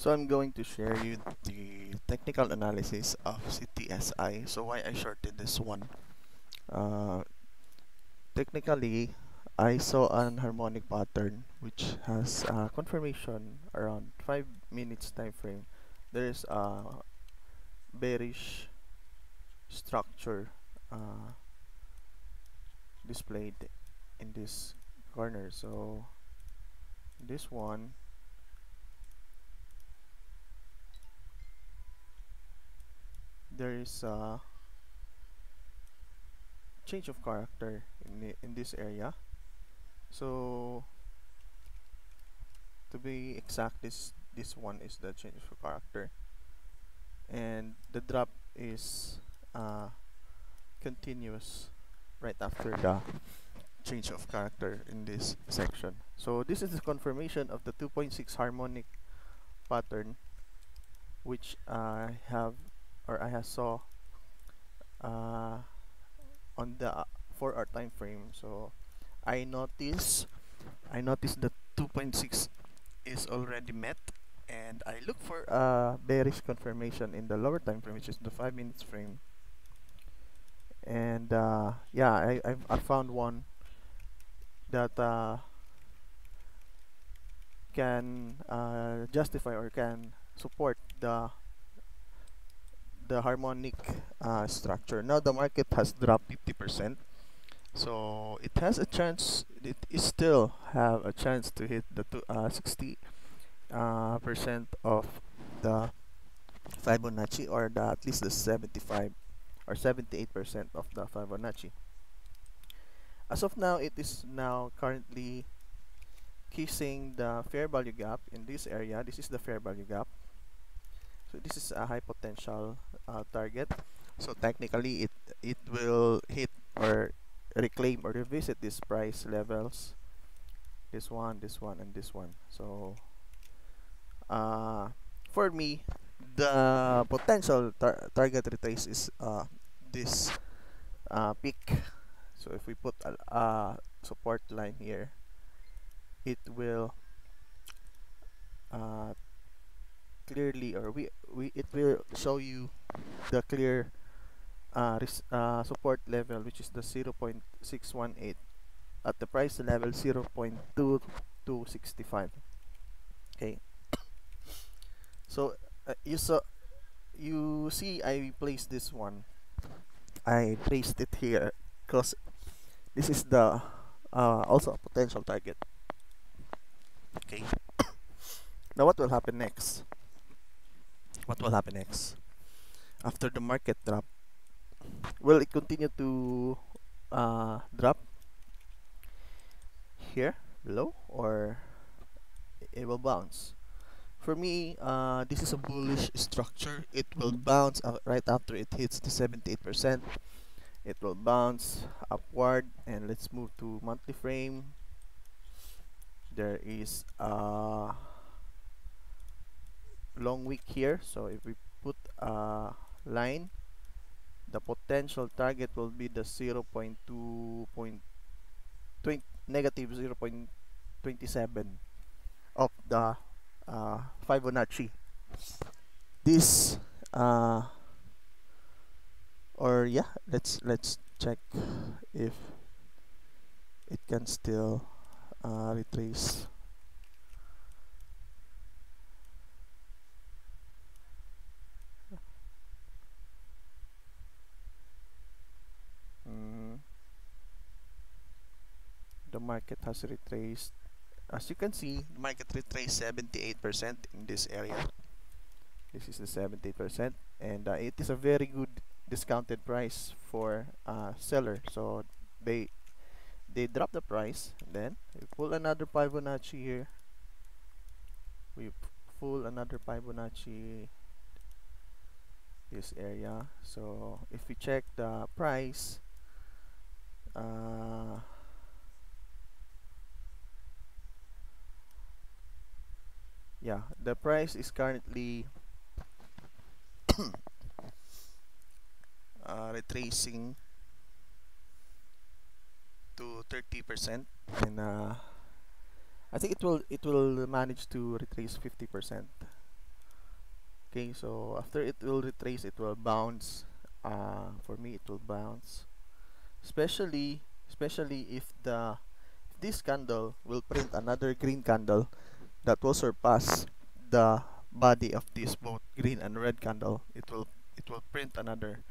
So I'm going to share you the technical analysis of CTSI. So why I shorted this one. Uh, technically, I saw an harmonic pattern which has a confirmation around 5 minutes time frame. There is a bearish structure uh, displayed in this corner. So this one there is a change of character in, in this area. So to be exact this this one is the change of character. And the drop is uh, continuous right after the change of character in this section. So this is the confirmation of the 2.6 harmonic pattern which I have or I saw uh, on the uh, 4 hour time frame. So I notice I noticed that 2.6 is already met and I look for a bearish confirmation in the lower time frame which is the 5 minutes frame. And uh, yeah I, I've, I found one that uh, can uh, justify or can support the the harmonic uh, structure. Now the market has dropped 50%. So it has a chance, it is still have a chance to hit the uh, 60 uh, percent of the Fibonacci or the, at least the 75 or 78 percent of the Fibonacci. As of now, it is now currently kissing the fair value gap in this area. This is the fair value gap. So this is a high potential uh, target. So technically it it will hit or reclaim or revisit these price levels. This one this one and this one. So uh, for me the potential tar target retrace is uh, this uh, peak. So if we put a, a support line here it will uh, clearly or we, we it will show you the clear uh, uh, support level which is the 0.618 at the price level 0.2265 okay. So uh, you saw you see I placed this one. I placed it here because this is the uh, also a potential target. Okay. Now what will happen next what will happen next? After the market drop will it continue to uh, drop? Here below or it will bounce? For me uh, this is a bullish structure. It will bounce right after it hits the 78% it will bounce upward and let's move to monthly frame. There is a long wick here. So if we put a line the potential target will be the 0 0.2 negative 0 0.27 of the uh, Fibonacci. This uh, or yeah let's let's check if it can still uh, retrace the market has retraced. As you can see the market retraced 78% in this area. This is the 78% and uh, it is a very good discounted price for uh, seller. So they they drop the price then we pull another Fibonacci here. We pull another Fibonacci this area. So if we check the price uh, yeah the price is currently uh, retracing to 30% and uh, I think it will it will manage to retrace 50% okay so after it will retrace it will bounce uh, for me it will bounce. Especially especially if the if this candle will print another green candle that will surpass the body of this both green and red candle. It will it will print another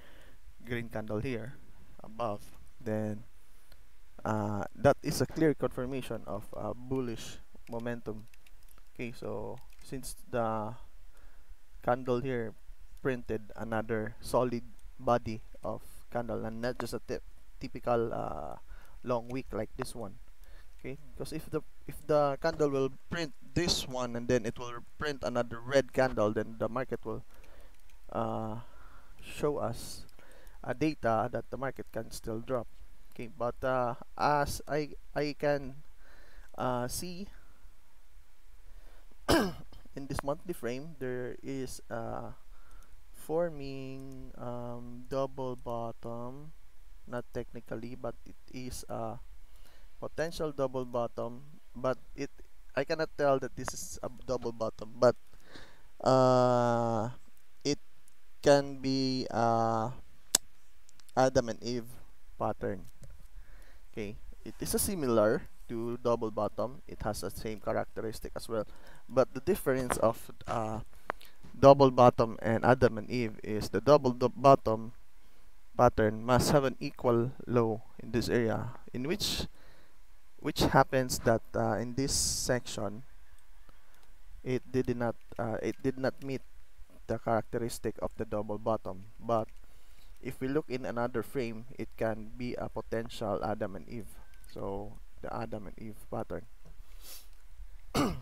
green candle here above. Then uh, that is a clear confirmation of uh, bullish momentum. Okay so since the candle here printed another solid body of candle and not just a typical uh, long wick like this one. Okay because if the if the candle will print this one and then it will print another red candle then the market will uh, show us a data that the market can still drop. Okay but uh, as I I can uh, see in this monthly frame there is a forming um, double bottom not technically but it is a potential double bottom but it I cannot tell that this is a double bottom but uh, it can be uh, Adam and Eve pattern. Okay it is a similar to double bottom. It has the same characteristic as well. But the difference of uh, double bottom and Adam and Eve is the double bottom pattern must have an equal low in this area in which which happens that uh, in this section it did not uh, it did not meet the characteristic of the double bottom. But if we look in another frame it can be a potential Adam and Eve. So the Adam and Eve pattern.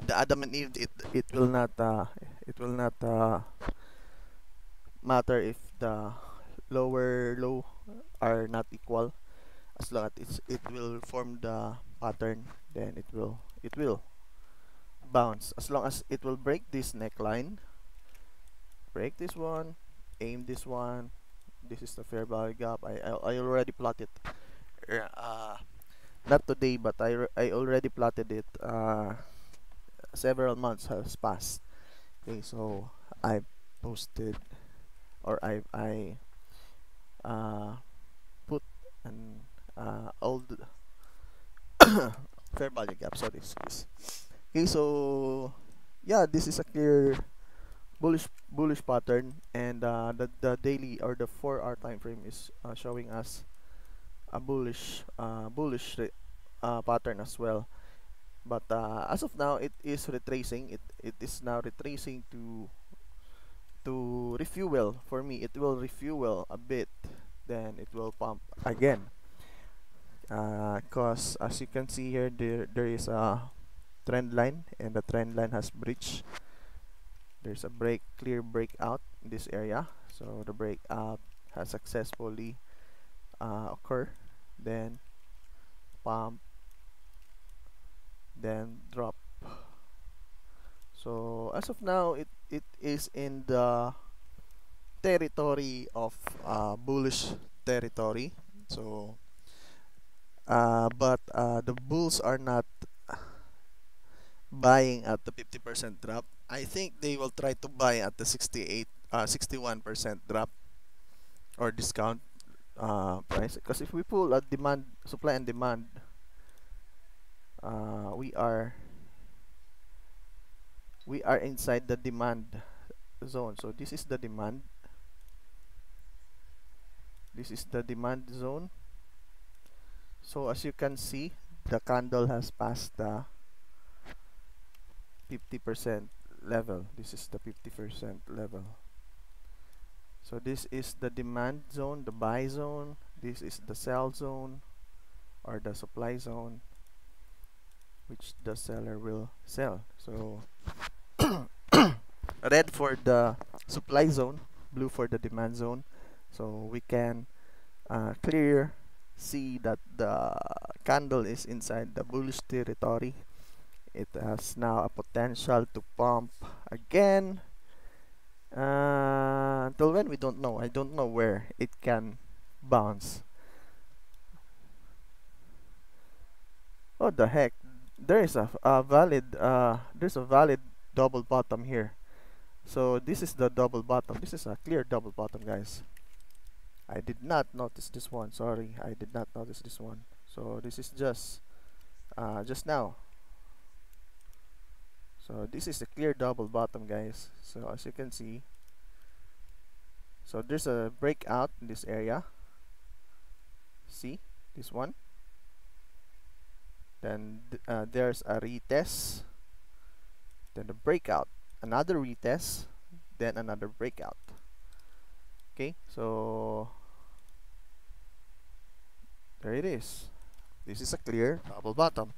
The Adam and Eve it it will not uh, it will not uh, matter if the lower low are not equal as long as it's, it will form the pattern then it will it will bounce. As long as it will break this neckline break this one aim this one this is the fair value gap. I, I, I already plotted uh, not today but I, I already plotted it uh, several months has passed. Okay so I posted or I I uh, put an uh, old fair value gap sorry excuse. Okay so yeah this is a clear bullish bullish pattern and uh, the, the daily or the 4 hour time frame is uh, showing us a bullish uh, bullish uh, pattern as well. But uh, as of now it is retracing. It it is now retracing to to refuel. For me it will refuel a bit then it will pump again because uh, as you can see here there there is a trend line and the trend line has breached. There's a break clear breakout in this area. So the breakout has successfully uh, occur then pump. Then drop. So as of now it it is in the territory of uh, bullish territory. So uh, but uh, the bulls are not buying at the 50% drop. I think they will try to buy at the 68 uh, 61% drop or discount uh, price. Because if we pull a demand supply and demand uh, we are we are inside the demand zone. So this is the demand. This is the demand zone so as you can see the candle has passed the 50% level. This is the 50% level. So this is the demand zone the buy zone. This is the sell zone or the supply zone which the seller will sell. So red for the supply zone blue for the demand zone. So we can uh, clear see that the candle is inside the bullish territory. It has now a potential to pump again. Uh, until when we don't know. I don't know where it can bounce. Oh the heck? There is a, a valid uh, there's a valid double bottom here. So this is the double bottom. This is a clear double bottom guys I did not notice this one sorry I did not notice this one. So this is just uh, just now. So this is a clear double bottom guys. So as you can see so there's a breakout in this area. See this one. Then th uh, there's a retest. Then a breakout. Another retest. Then another breakout. Okay so there it is. This is a clear double bottom.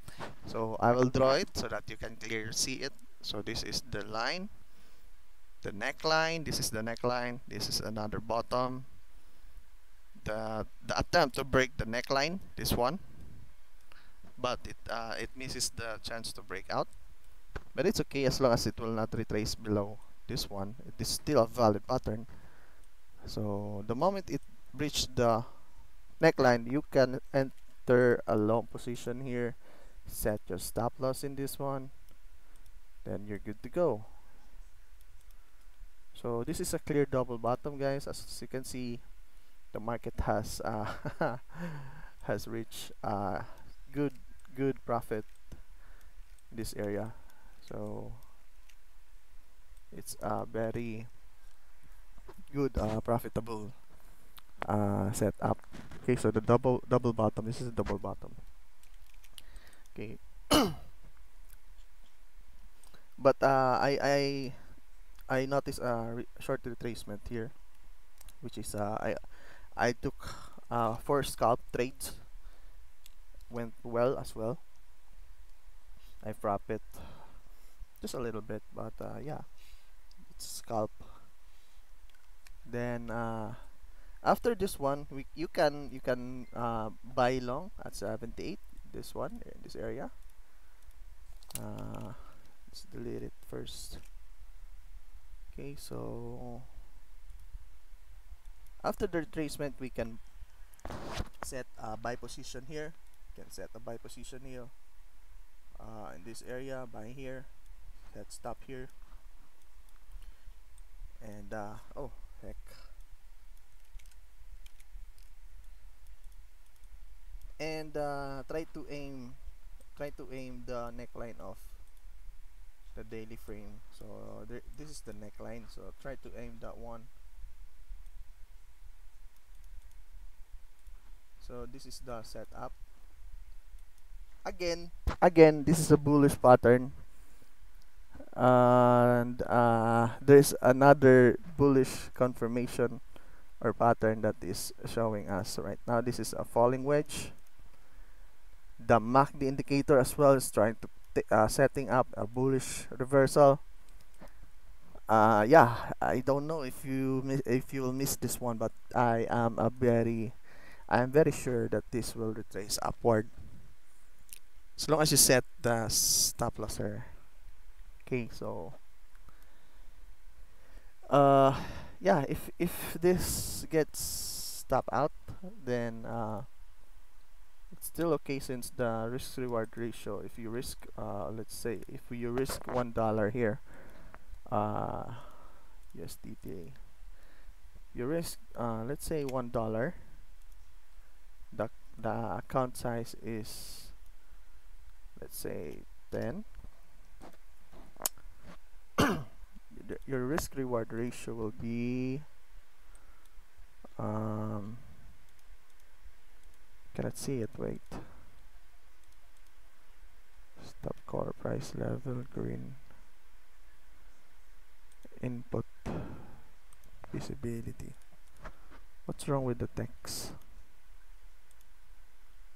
So I will draw it so that you can clearly see it. So this is the line the neckline. This is the neckline. This is another bottom. The the attempt to break the neckline this one. But it uh, it misses the chance to break out. But it's okay as long as it will not retrace below this one. It is still a valid pattern. So the moment it breached the neckline you can enter a long position here. Set your stop loss in this one. Then you're good to go. So this is a clear double bottom guys. As you can see the market has uh, has reached uh, good good profit in this area. So it's a very good uh, profitable uh, setup okay so the double double bottom. This is a double bottom. Okay. But uh, I I I noticed a re short retracement here which is uh, I I took uh, four scalp trades went well as well. I profit just a little bit but uh, yeah. It's scalp. Then uh, after this one we you can you can uh, buy long at 78 this one in this area. Uh, let's delete it first. Okay so after the retracement we can set a buy position here. You can set a buy position here. Uh, in this area buy here. Set stop here. And uh, oh heck and uh, try to aim try to aim the neckline of the daily frame. So this is the neckline. So try to aim that one. So this is the setup. Again again this is a bullish pattern. And uh, there's another bullish confirmation or pattern that is showing us right now. This is a falling wedge the MACD indicator as well is trying to uh, setting up a bullish reversal. Uh, yeah I don't know if you if you will miss this one but I am a very I am very sure that this will retrace upward. As long as you set the stop loss there. Okay so uh yeah if if this gets stop out then uh it's still okay since the risk reward ratio if you risk uh, let's say if you risk one dollar here uh, USDT you risk uh, let's say one dollar the the account size is let's say 10 your risk reward ratio will be um, cannot see it? Wait. Stop core price level green. Input visibility. What's wrong with the text?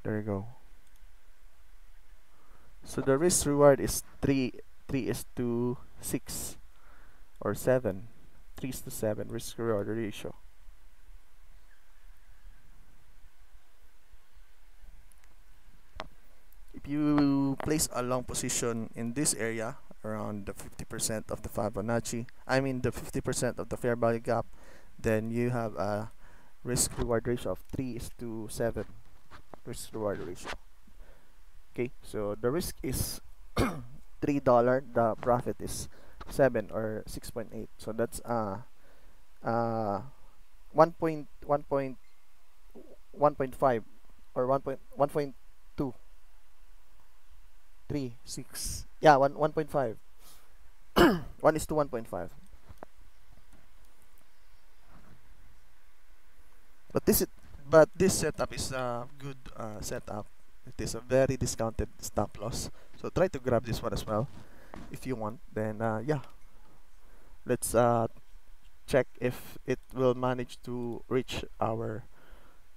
There you go. So the risk reward is 3 3 is to 6 or 7 3 is to 7 risk reward ratio you place a long position in this area around the 50% of the Fibonacci I mean the 50% of the fair value gap then you have a risk reward ratio of 3 is to 7 risk reward ratio. Okay so the risk is $3 the profit is 7 or 6.8 so that's uh uh 1 point 1 point 1.5 or 1 point 1.2 3 6 yeah 1 1.5 1 is to 1.5 but this is but this setup is a good uh, setup. It is a very discounted stop loss. So try to grab this one as well if you want. Then uh, yeah. Let's uh, check if it will manage to reach our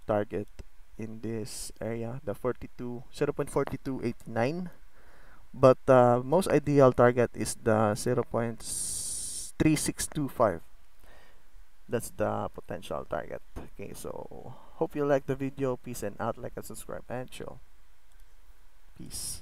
target in this area the 42 0.4289 but the uh, most ideal target is the 0.3625 that's the potential target. Okay so hope you like the video. Peace and out. Like and subscribe. And chill. Peace